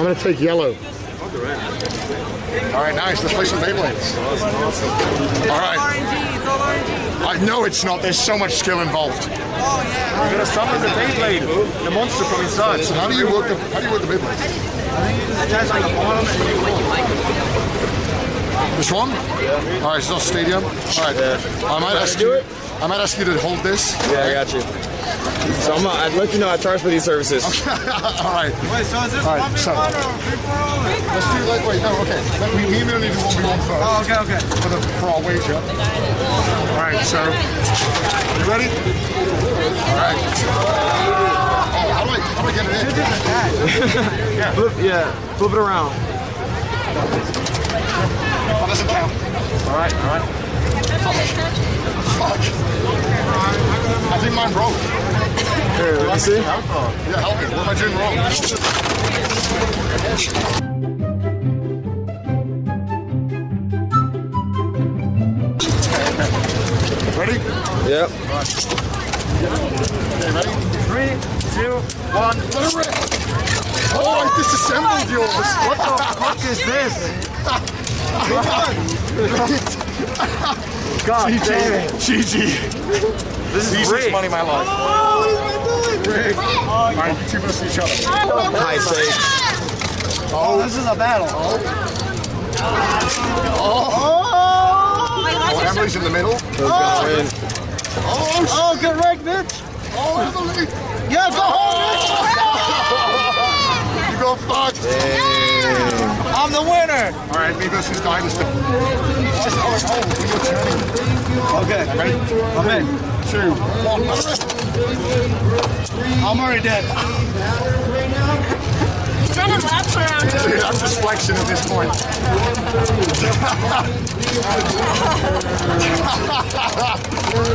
I'm gonna take yellow. All right, nice. Let's play some Beyblades. All right. RNG, it's all RNG. I know it's not. There's so much skill involved. Oh yeah. You're gonna summon the Beyblade, the monster from inside. So how do you work the how do you work the Beyblade? Attach like a bottom and you This one? All right, it's not stadium. All right, I might ask do you. it? I might ask you to hold this. Yeah, I got you. So I'm, I'd let you know I charge for these services. All right. Wait, so is this All right, one v so- one or free for all? Let's do like wait no okay. Let me, me and Mila need to one v one first. Oh, okay, okay. for, the, for our wager. All right, so you ready? All right. Oh, how do I how do I get it in? Flip, yeah, flip it around. Oh, doesn't count. All right, all right. Fuck. I think mine broke. Here, let me see. Yeah, help me. What am I doing wrong? Ready? Yep. Okay, ready? Three, two, one. Let it rip. Oh, I disassembled yours. What the fuck is this? God damn it. GG. This is Easiest rigged. money of my life. Oh, rigged. All right, you two versus each other. High stakes. Oh, this is a battle. Oh, oh Emily's in the middle. Who's gonna oh. win? Oh, Oh, get wrecked, bitch. oh Emily. Yeah, go home, You got fucked. bitch. I'm the winner. All right, me versus Dynasty. Oh, oh, oh, you're turning. Okay, Ready? I'm in. Two, one. I'm already dead. Running laps around. Dude, I'm just flexing at this point.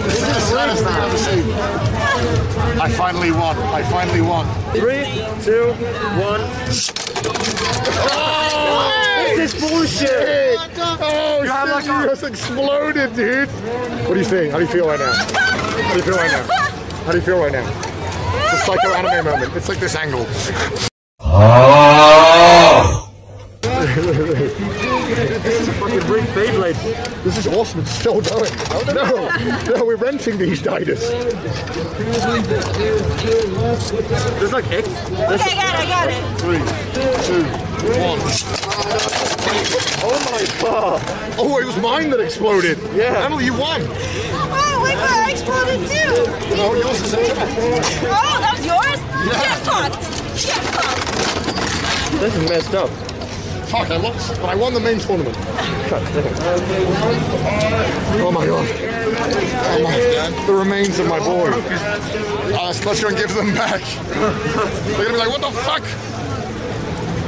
this is the saddest thing I've ever seen. I finally won. I finally won. Three, two, one. Oh, This is bullshit! Oh, You have shit, like you a- just exploded, dude. What do you think? How do you feel right now? How do you feel right now? How do you feel right now? It's a psycho anime moment. It's like this angle. this is a fucking rigged Beyblade. This is awesome. It's still going. No, no, we're renting these diners. There's like X. Okay, I got it, I got it. Three, two, one. Oh my god! Oh, it was mine that exploded. Yeah. Emily, you won. Oh, wait, but I exploded too. No, yours is a Oh, that was yours? Yeah. Jackpot. Jackpot. This is messed up. Fuck, I lost, but I won the main tournament. Oh my god. Oh my, the remains of my boy. Uh, let's go and give them back. They're gonna be like, what the fuck?